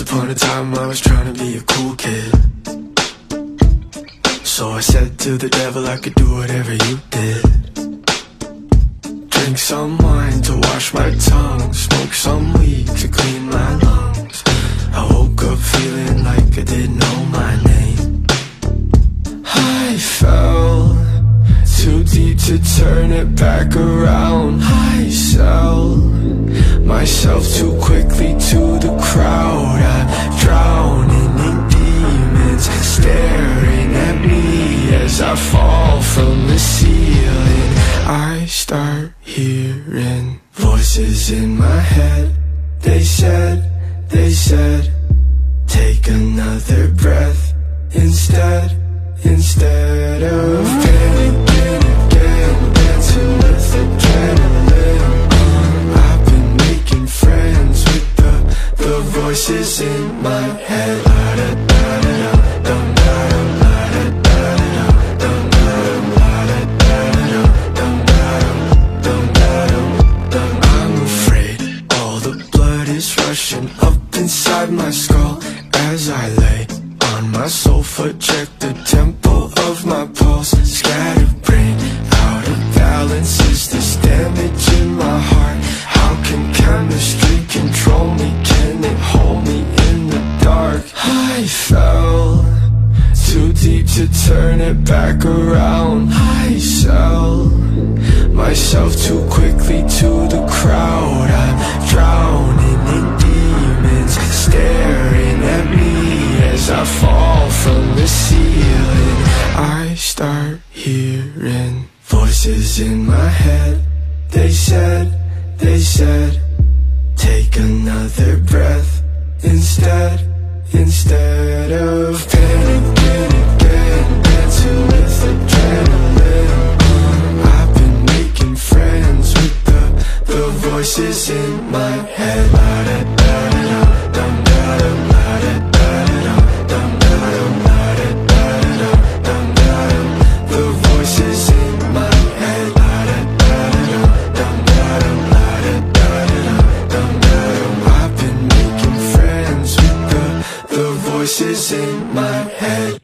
upon a time I was trying to be a cool kid. So I said to the devil I could do whatever you did. Drink some wine to wash my tongue, smoke some weed to clean my lungs. I woke up feeling like I didn't know my name. I fell too deep to turn it back around. I sell myself too quickly to the from the ceiling. I start hearing voices in my head. They said, they said, take another breath instead, instead of panicking again, dancing with adrenaline. I've been making friends with the, the voices in my head. Inside my skull as I lay on my sofa. Check the tempo of my pulse, scattered brain out of balance. Is this damage in my heart? How can chemistry control me? Can it hold me in the dark? I fell too deep to turn it back around. I sell myself too quickly to the crowd. Said, they said, take another breath instead, instead of panicking again, dancing with adrenaline. I've been making friends with the, the voices in my head. Voices in my head.